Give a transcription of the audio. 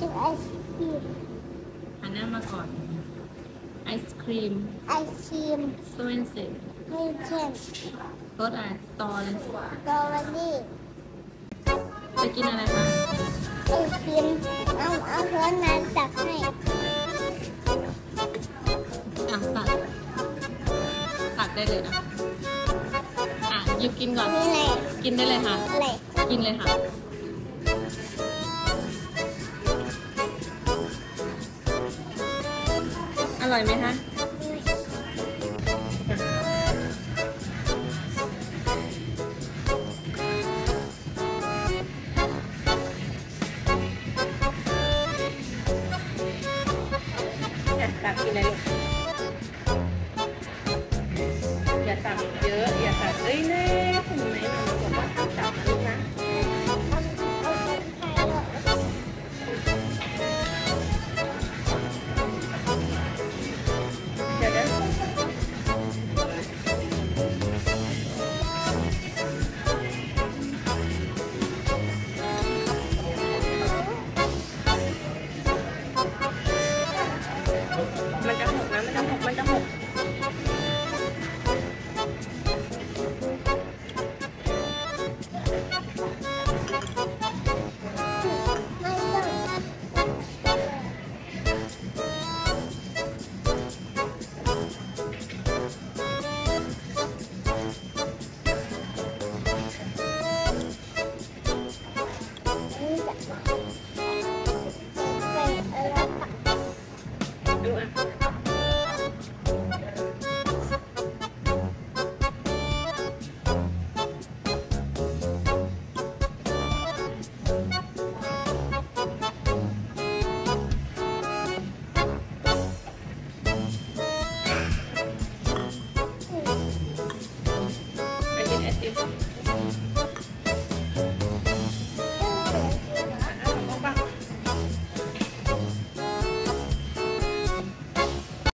กินไอศครีมหันหน้ามาก่อน ไอศครีมไอศครีม Swensen's มีเช่นรสอะไรสตอเลยสตรอเบอรี่จะกินอะไรคะไอศครีมเอาเอาเพื่อนมาตักให้อะตักตักได้เลยอะอะหยิบกินก่อนนี่อะไรกินได้เลยค่ะอะไรกินเลยค่ะ ร่อยไหมคะอยากตักกินเลยลูก เกดู